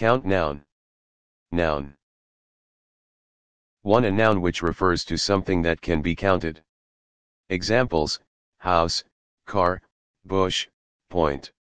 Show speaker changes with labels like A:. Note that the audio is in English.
A: Count noun. Noun. 1. A noun which refers to something that can be counted. Examples, house, car, bush, point.